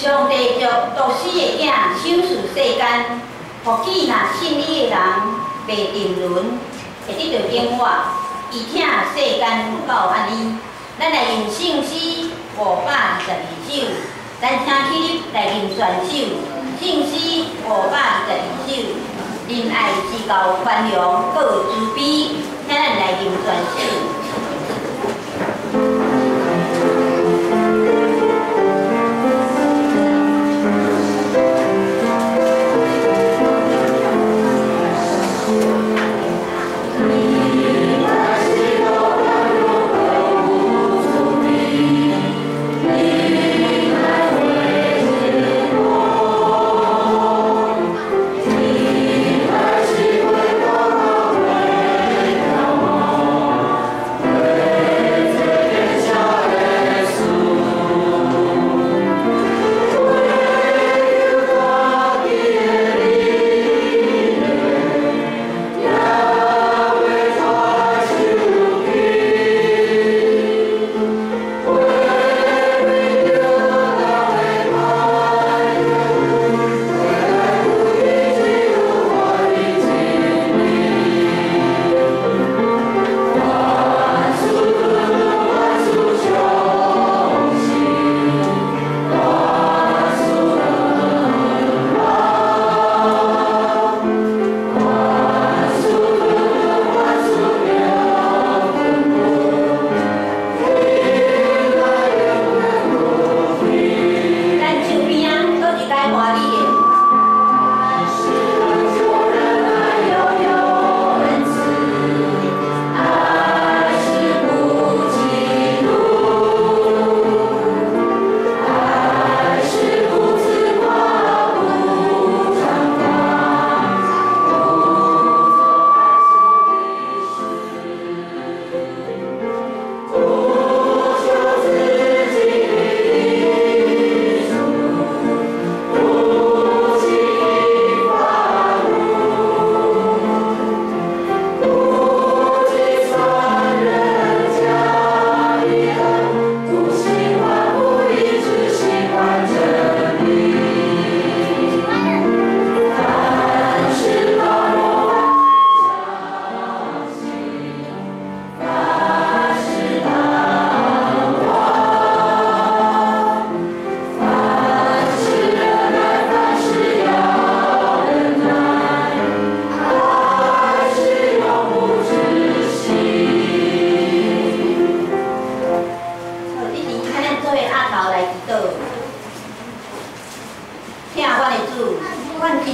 上帝着读书的囝手术世间，或许若信你的人袂定论，会得到永活。伊听世间到安尼，咱来用圣诗五百二十二首，咱请起立来吟全首。圣诗五百二十二首，仁爱至高宽容，各慈悲，请咱来吟全首。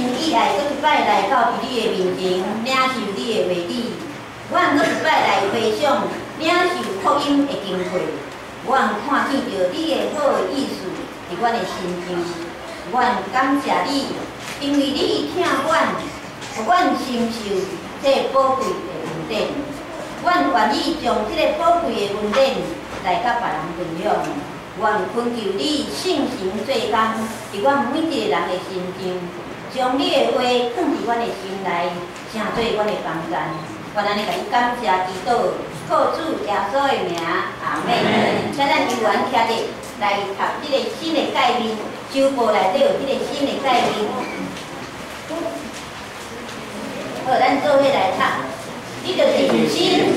诚意来搁一摆来到伫你的面前，领受你的话语。我搁一摆来回享，领受福音的经过。我看见着你的好意思伫我的心中。我感谢你，因为你疼阮，互阮深受这宝贵的恩典。阮愿意将即个宝贵的恩典来甲别人分享。愿恳求你性情做工，伫阮每一个人的心中。将你的话放伫阮的心内，成做阮的房间。我安尼甲你感谢祈祷，靠主耶稣的名，阿妹，请咱有缘听日来读这个新的概念，周报内底有这个新的概念。好，咱做伙来读，你就是心，